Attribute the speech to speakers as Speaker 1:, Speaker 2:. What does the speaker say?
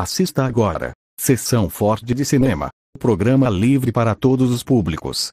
Speaker 1: Assista agora. Sessão Forte de Cinema. Programa livre para todos os públicos.